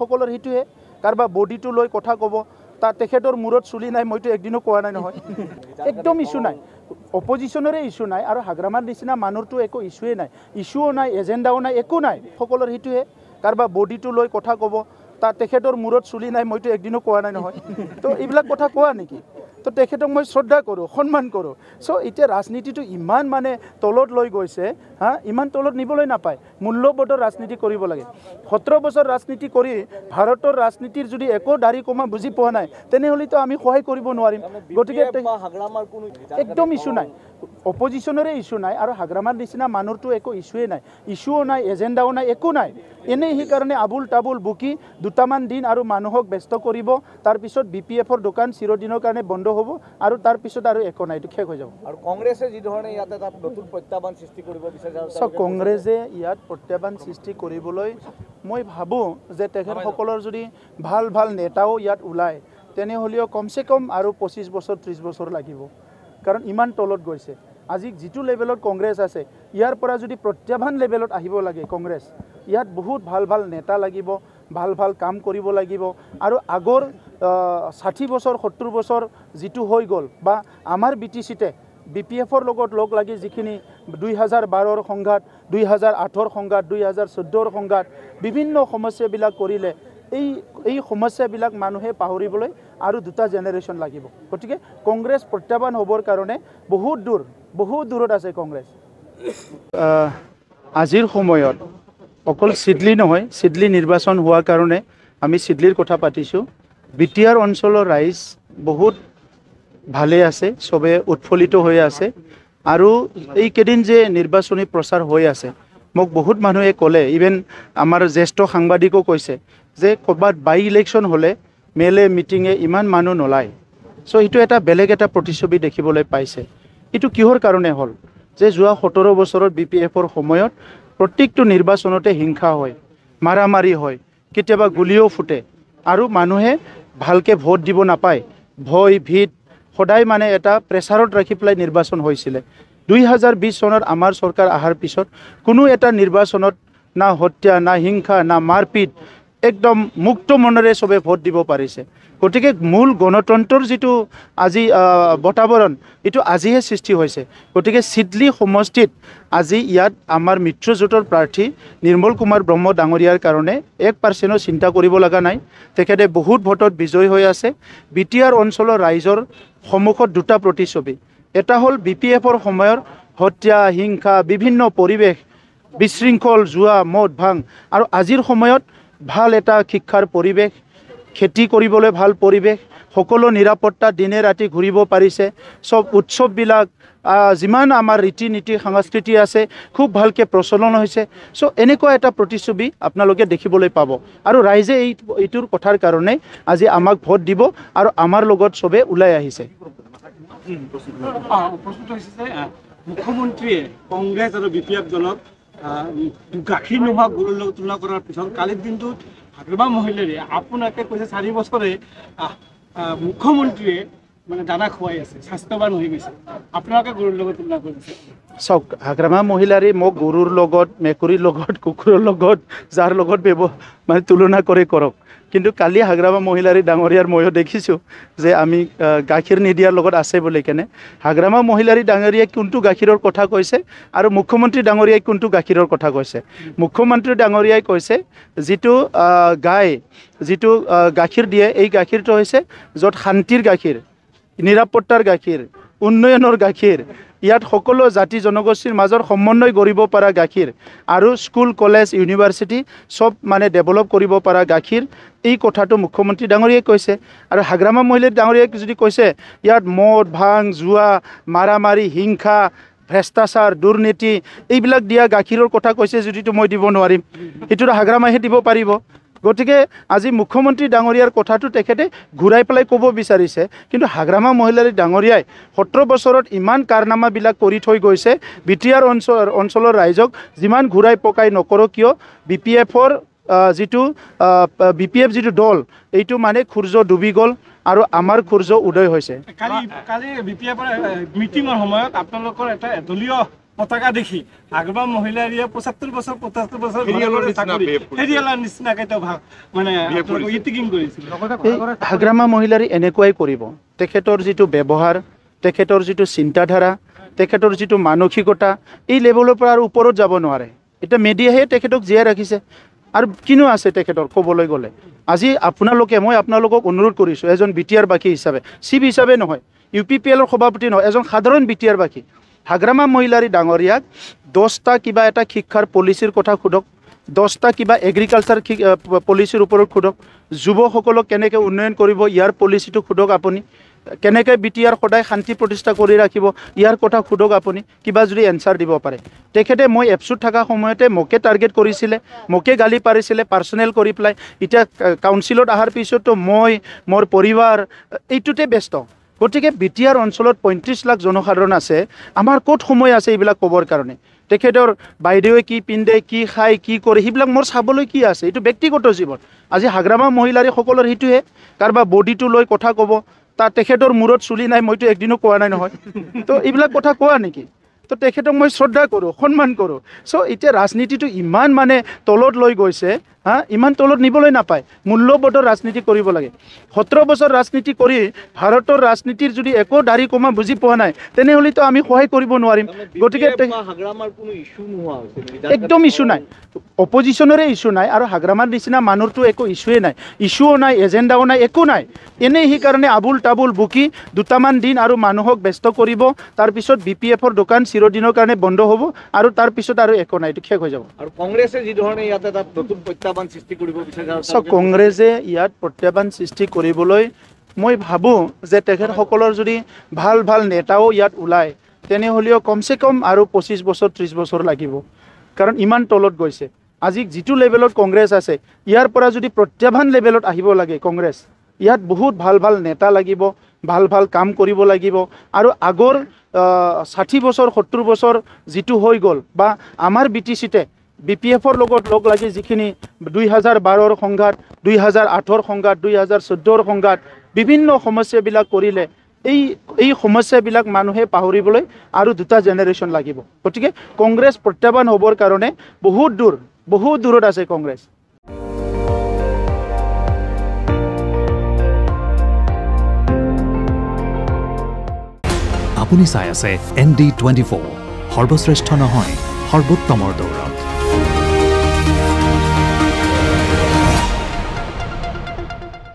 সকলৰ সেইটোহে কাৰোবাৰ বডিটো লৈ কথা ক'ব তাৰ তেখেতৰ মূৰত চুলি নাই মইতো একদিনো কোৱা নাই নহয়। একদম ইছ্যু নাই। অপজিশ্যনৰে ইছ্যু নাই আৰু হাগ্ৰামাৰ নিচিনা মানুহৰতো একো ইছ্যুৱে নাই। ইছ্যুও নাই এজেণ্ডাও নাই একো নাই। সকলৰ সেইটোহে কাৰোবাৰ বডিটো লৈ কথা ক'ব তাৰ তেখেতৰ মূৰত চুলি নাই মইতো একদিনো কোৱা নাই নহয়। তো এইবিলাক কথা কোৱা নেকি? তো তেখেতক মই শ্ৰদ্ধা কৰোঁ সন্মান কৰোঁ। চ' এতিয়া ৰাজনীতিটো ইমান মানে তলত লৈ গৈছে হা ইমান তলত নিবলৈ নাপায়। মূল্যবোধৰ ৰাজনীতি কৰিব লাগে। সোতৰ বছৰ ৰাজনীতি কৰি ভাৰতৰ ৰাজনীতিৰ যদি একো দাড়ি কমা বুজি পোৱা নাই তেনেহ'লেতো আমি সহায় কৰিব নোৱাৰিম। গতিকে একদম ইছ্যু নাই। অপজিশ্যনৰে ইছ্যু নাই আৰু হাগ্ৰামাৰ নিচিনা মানুহৰতো একো ইছ্যুৱে নাই। ইছ্যুও নাই এজেণ্ডাও নাই একো নাই। এনেই সেইকাৰণে আবুল তাবুল বুকি দুটামান দিন আৰু মানুহক ব্যস্ত কৰিব। তাৰপিছত বি পি এফৰ দোকান চিৰদিনৰ কাৰণে বন্ধ হ'ব আৰু তাৰপিছত আৰু একো নাই এইটো শেষ হৈ যাব। আৰু কংগ্ৰেছে যি ধৰণে ইয়াতে এটা নতুন প্ৰত্যাহ্বান সৃষ্টি কৰিব বিচাৰিছে চাওক কংগ্ৰেছে ইয়াত প্ৰত্যাহ্বান সৃষ্টি কৰিবলৈ মই ভাবোঁ যে তেখেতসকলৰ যদি ভাল ভাল নেতাও ইয়াত ওলায় তেনেহ'লেও কমচে কম আৰু পঁচিছ বছৰ ত্ৰিছ বছৰ লাগিব। কাৰণ ইমান তলত গৈছে। আজি যিটো লেভেলত কংগ্ৰেছ আছে ইয়াৰ পৰা যদি প্ৰত্যাহ্বান লেভেলত আহিব লাগে কংগ্ৰেছ ইয়াত বহুত ভাল ভাল নেতা লাগিব ভাল ভাল কাম কৰিব লাগিব আৰু আগৰ ষাঠি বছৰ সত্তৰ বছৰ যিটো হৈ গ'ল বা আমাৰ বি টি চিতে বি পি এফৰ লগত লগ লাগি যিখিনি দুই হাজাৰ বাৰৰ সংঘাত দুই হাজাৰ আঠৰ সংঘাত দুই হাজাৰ চৈধ্যৰ সংঘাত বিভিন্ন সমস্যাবিলাক কৰিলে এই এই সমস্যাবিলাক মানুহে পাহৰিবলৈ আৰু দুটা জেনেৰেশ্যন লাগিব। গতিকে কংগ্ৰেছ প্ৰত্যাহ্বান হ'বৰ কাৰণে বহুত দূৰ বহুত দূৰত আছে কংগ্ৰেছ। আজিৰ সময়ত অকল চিডলি নহয় চিডলি নিৰ্বাচন হোৱাৰ কাৰণে আমি চিডলিৰ কথা পাতিছোঁ। বি টি আৰ অঞ্চলৰ ৰাইজ বহুত ভালে আছে চবে উৎফুল্লিত হৈ আছে। আৰু এইকেইদিন যে নিৰ্বাচনী প্ৰচাৰ হৈ আছে মোক বহুত মানুহে ক'লে ইভেন আমাৰ জ্যেষ্ঠ সাংবাদিকো কৈছে যে ক'ৰবাত বাই ইলেকশ্যন হ'লে মেলে মিটিঙে ইমান মানুহ নোলায়। চ' এইটো এটা বেলেগ এটা প্ৰতিচ্ছবি দেখিবলৈ পাইছে। এইটো কিহৰ কাৰণে হ'ল? যে যোৱা সোতৰ বছৰত বি পি এফৰ সময়ত প্ৰত্যেকটো নিৰ্বাচনতে হিংসা হয় মাৰামাৰি হয় কেতিয়াবা গুলিও ফুটে। আৰু মানুহে ভালকৈ ভোট দিব নাপায়। ভয় ভীত সদায় মানে এটা প্ৰেছাৰত ৰাখি পেলাই নিৰ্বাচন হৈছিলে। দুই হাজাৰ বিছ চনত আমাৰ চৰকাৰ অহাৰ পিছত কোনো এটা নিৰ্বাচনত না হত্যা না হিংসা না মাৰপিট একদম মুক্ত মনেৰে চবে ভোট দিব পাৰিছে। গতিকে মূল গণতন্ত্ৰৰ যিটো আজি বাতাৱৰণ এইটো আজিহে সৃষ্টি হৈছে। গতিকে চিডলি সমষ্টিত আজি ইয়াত আমাৰ মিত্ৰজোঁটৰ প্ৰাৰ্থী নিৰ্মল কুমাৰ ব্ৰহ্ম ডাঙৰীয়াৰ কাৰণে এক পাৰ্চেণ্টো চিন্তা কৰিব লগা নাই। তেখেতে বহুত ভোটত বিজয়ী হৈ আছে। বি টি আৰ অঞ্চলৰ ৰাইজৰ সন্মুখত দুটা প্ৰতিচ্ছবি। এটা হ'ল বি পি এফৰ সময়ৰ হত্যা হিংসা বিভিন্ন পৰিৱেশ বিশৃংখল যোৱা মদ ভাং আৰু আজিৰ সময়ত ভাল এটা শিক্ষাৰ পৰিৱেশ খেতি কৰিবলৈ ভাল পৰিৱেশ সকলো নিৰাপত্তা দিনে ৰাতি ঘূৰিব পাৰিছে। চব উৎসৱবিলাক যিমান আমাৰ ৰীতি নীতি সংস্কৃতি আছে খুব ভালকৈ প্ৰচলন হৈছে। চ' এনেকুৱা এটা প্ৰতিচ্ছবি আপোনালোকে দেখিবলৈ পাব। আৰু ৰাইজে এই এইটোৰ কথাৰ কাৰণে আজি আমাক ভোট দিব আৰু আমাৰ লগত চবে ওলাই আহিছে। মুখ্যমন্ত্ৰীয়ে কংগ্ৰেছ আৰু বি পি এফ দলক গাখীৰ নোহোৱা গৰুৰ লগত তুলনা কৰাৰ পিছত কালিৰ দিনটোত ভাগ্যৱান মহিলাৰে আপোনাকে কৈছে চাৰি বছৰে মুখ্যমন্ত্ৰীয়ে মানে দানা খুৱাই আছে স্বাস্থ্যৱান হৈ গৈছে আপোনালোকে গৰুৰ লগত তুলনা কৰিছে চাওক হাগ্ৰামা মহিলাৰে মোক গৰুৰ লগত মেকুৰীৰ লগত কুকুৰৰ লগত যাৰ লগত ব্যৱ মানে তুলনা কৰি কৰক কিন্তু কালি হাগ্ৰামা মহিলাৰী ডাঙৰীয়াৰ ময়ো দেখিছোঁ যে আমি গাখীৰ নিদিয়াৰ লগত আছে বুলি কেনে। হাগ্ৰামা মহিলাৰী ডাঙৰীয়াই কোনটো গাখীৰৰ কথা কৈছে আৰু মুখ্যমন্ত্ৰী ডাঙৰীয়াই কোনটো গাখীৰৰ কথা কৈছে। মুখ্যমন্ত্ৰী ডাঙৰীয়াই কৈছে যিটো গাই যিটো গাখীৰ দিয়ে এই গাখীৰটো হৈছে য'ত শান্তিৰ গাখীৰ নিৰাপত্তাৰ গাখীৰ উন্নয়নৰ গাখীৰ ইয়াত সকলো জাতি জনগোষ্ঠীৰ মাজত সমন্বয় কৰিব পৰা গাখীৰ আৰু স্কুল কলেজ ইউনিভাৰ্চিটি চব মানে ডেভেলপ কৰিব পৰা গাখীৰ। এই কথাটো মুখ্যমন্ত্ৰী ডাঙৰীয়াই কৈছে। আৰু হাগ্ৰামা মহিলাই ডাঙৰীয়াই যদি কৈছে ইয়াত মদ ভাং জুৱা মাৰামাৰি হিংসা ভ্ৰষ্টাচাৰ দুৰ্নীতি এইবিলাক দিয়া গাখীৰৰ কথা কৈছে যদিতো মই দিব নোৱাৰিম। সেইটোতো হাগ্ৰামাহে দিব পাৰিব। গতিকে আজি মুখ্যমন্ত্ৰী ডাঙৰীয়াৰ কথাটো তেখেতে ঘূৰাই পেলাই ক'ব বিচাৰিছে। কিন্তু হাগ্ৰামা মহিলাৰী ডাঙৰীয়াই সোতৰ বছৰত ইমান কাৰনামাবিলাক কৰি থৈ গৈছে বি টি আৰ অঞ্চল অঞ্চলৰ ৰাইজক যিমান ঘূৰাই পকাই নকৰক কিয়? বি পি এফৰ যিটো বি পি এফ যিটো দল এইটো মানে সূৰ্য ডুবি গ'ল আৰু আমাৰ সূৰ্য উদয় হৈছে। কালি কালি বি পি এফৰ মিটিঙৰ সময়ত আপোনালোকৰ এটা দলীয় পতাকা দেখি। হাগ্ৰামা মহিলাৰীয়ে পঁচাত্তৰ বছৰ পঁচাত্তৰ বছৰ ঘৰে ফেৰিয়ালৰ ঘৰে নিচিনা চাকৰি। behave কৰিছে। ফেৰিয়ালৰ নিচিনাকে তেওঁ ভাগ। মানে। ইটিকিং কৰিছিল। হাগ্ৰামা মহিলাৰী এনেকুৱাই কৰিব। তেখেতৰ যিটো ব্যৱহাৰ তেখেতৰ যিটো চিন্তাধাৰা তেখেতৰ যিটো মানসিকতা এই লেভেলৰ পৰা আৰু ওপৰত যাব নোৱাৰে। এতিয়া মেডিয়াহে তেখেতক জীয়াই ৰাখিছে। আৰু কিনো আছে তেখেতৰ ক'বলৈ গ'লে? আজি আপোনালোকে মই আপোনালোকক অনুৰোধ কৰিছোঁ এজন বি টি আৰ বাসী হিচাপে চিফ হিচাপে নহয় ইউ পি পি এলৰ সভাপতি নহয় এজন সাধাৰণ বি টি আৰ বাসী হাগ্ৰামা মহিলাৰী ডাঙৰীয়াক দহটা কিবা এটা শিক্ষাৰ পলিচিৰ কথা সোধক দহটা কিবা এগ্ৰিকালচাৰ পলিচিৰ ওপৰত সোধক যুৱকসকলক কেনেকৈ উন্নয়ন কৰিব ইয়াৰ পলিচিটো সোধক আপুনি কেনেকৈ বি টি আৰ সদায় শান্তি প্ৰতিষ্ঠা কৰি ৰাখিব ইয়াৰ কথা সোধক আপুনি কিবা যদি এনচাৰ দিব পাৰে। তেখেতে মই এপছুত থকা সময়তে মোকে টাৰ্গেট কৰিছিলে মোকে গালি পাৰিছিলে পাৰ্চনেল কৰি পেলাই এতিয়া কাউন্সিলত অহাৰ পিছতো মই মোৰ পৰিবাৰ এইটোতে ব্যস্ত। গতিকে বি টি আৰ অঞ্চলত পঁয়ত্ৰিছ লাখ জনসাধাৰণ আছে। আমাৰ ক'ত সময় আছে এইবিলাক ক'বৰ কাৰণে? তেখেতৰ বাইদেৱে কি পিন্ধে কি খায় কি কৰে সেইবিলাক মোৰ চাবলৈ কি আছে? এইটো ব্যক্তিগত জীৱন। আজি হাগ্ৰামা মহিলাৰীসকলৰ সেইটোহে। কাৰোবাৰ বডিটো লৈ কথা ক'ব তাৰ তেখেতৰ মূৰত চুলি নাই মইতো একদিনো কোৱা নাই নহয়। তো এইবিলাক কথা কোৱা নেকি? তো তেখেতক মই শ্ৰদ্ধা কৰোঁ সন্মান কৰোঁ। চ' এতিয়া ৰাজনীতিটো ইমান মানে তলত লৈ গৈছে। হা? ইমান তলত নিবলৈ নাপায়। মূল্যবোধৰ ৰাজনীতি কৰিব লাগে। সোতৰ বছৰ ৰাজনীতি কৰি ভাৰতৰ ৰাজনীতিৰ যদি একো দাড়ি কমা বুজি পোৱা নাই তেনেহ'লেতো আমি সহায় কৰিব নোৱাৰিম। গতিকে? একদম ইছ্যু নাই। অপজিশ্যনৰে ইছ্যু নাই আৰু হাগ্ৰামাৰ নিচিনা মানুহৰতো একো ইছ্যুৱে নাই। ইছ্যুও নাই এজেণ্ডাও নাই একো নাই। এনেই সেইকাৰণে আবুল তাবুল বুকি দুটামান দিন আৰু মানুহক ব্যস্ত কৰিব। তাৰপিছত বি পি এফৰ দোকান চিৰদিনৰ কাৰণে বন্ধ হ'ব আৰু তাৰপিছত আৰু একো নাই এইটো শেষ হৈ যাব। আৰু কংগ্ৰেছে যি ধৰণে ইয়াত এটা নতুন প্ৰত্যাহ্বান সৃষ্টি কৰিব বিচাৰে কংগ্ৰেছে ইয়াত প্ৰত্যাহ্বান সৃষ্টি কৰিবলৈ মই ভাবোঁ যে তেখেতসকলৰ যদি ভাল ভাল নেতাও ইয়াত ওলায় তেনেহ'লেও কমচে কম আৰু পঁচিছ বছৰ ত্ৰিছ বছৰ লাগিব। কাৰণ ইমান তলত গৈছে। আজি যিটো লেভেলত কংগ্ৰেছ আছে ইয়াৰ পৰা যদি প্ৰত্যাহ্বান লেভেলত আহিব লাগে কংগ্ৰেছ ইয়াত বহুত ভাল ভাল নেতা লাগিব ভাল ভাল কাম কৰিব লাগিব আৰু আগৰ ষাঠি বছৰ সত্তৰ বছৰ যিটো হৈ গ'ল বা আমাৰ বি টি চিতে বি পি এফৰ লগত লগ লাগি যিখিনি দুই হাজাৰ বাৰৰ সংঘাত দুই হাজাৰ আঠৰ সংঘাত দুই হাজাৰ চৈধ্যৰ সংঘাত বিভিন্ন সমস্যাবিলাক কৰিলে এই এই সমস্যাবিলাক মানুহে পাহৰিবলৈ আৰু দুটা জেনেৰেশ্যন লাগিব। গতিকে কংগ্ৰেছ প্ৰত্যাহ্বান হ'বৰ কাৰণে বহুত দূৰ বহুত দূৰত আছে কংগ্ৰেছ। আপুনি চাই আছে এন ডি টুৱেণ্টি ফ'ৰ। সৰ্বশ্ৰেষ্ঠ নহয় সৰ্বোত্তমৰ দৌৰ